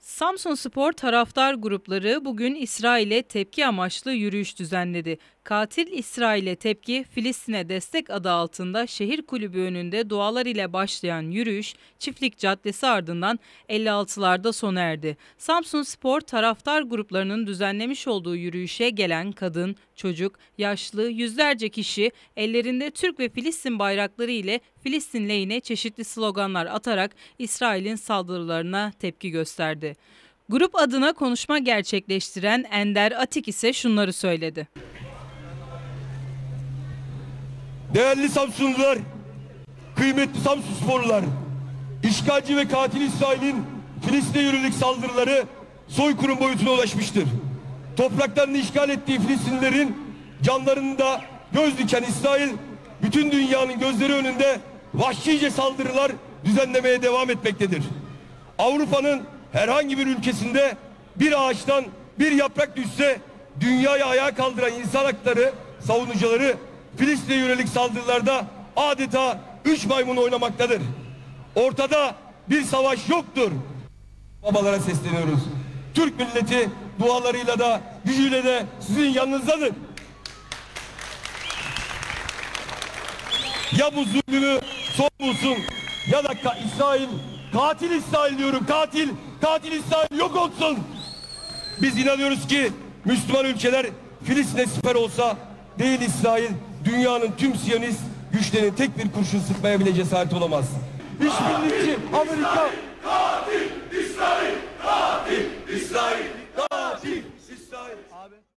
Samsun Spor taraftar grupları bugün İsrail'e tepki amaçlı yürüyüş düzenledi. Katil İsrail'e tepki Filistin'e destek adı altında şehir kulübü önünde dualar ile başlayan yürüyüş Çiftlik Caddesi ardından 56'larda sona erdi. Samsun Spor taraftar gruplarının düzenlemiş olduğu yürüyüşe gelen kadın, çocuk, yaşlı yüzlerce kişi ellerinde Türk ve Filistin bayrakları ile Filistin lehine çeşitli sloganlar atarak İsrail'in saldırılarına tepki gösterdi. Grup adına konuşma gerçekleştiren Ender Atik ise şunları söyledi. Değerli Samsunlular, kıymetli Samsun sporlular, işgalci ve katil İsrail'in Filistin'e yönelik saldırıları soykırım boyutuna ulaşmıştır. Topraklarını işgal ettiği Filistinlilerin canlarını da göz diken İsrail, bütün dünyanın gözleri önünde vahşice saldırılar düzenlemeye devam etmektedir. Avrupa'nın herhangi bir ülkesinde bir ağaçtan bir yaprak düşse dünyayı ayağa kaldıran insan hakları savunucuları Filistin'e yönelik saldırılarda adeta üç maymun oynamaktadır. Ortada bir savaş yoktur. Babalara sesleniyoruz. Türk milleti dualarıyla da gücüyle de sizin yanınızdadır. Ya bu zulmü son bulsun ya da İsrail katil İsrail diyorum katil katil İsrail yok olsun. Biz inanıyoruz ki Müslüman ülkeler Filistin'e siper olsa değil İsrail dünyanın tüm Siyonist güçlerinin tek bir kurşun sıkmaya bile cesaret olamaz. İşbirlikçi Amerika katil, İsrail,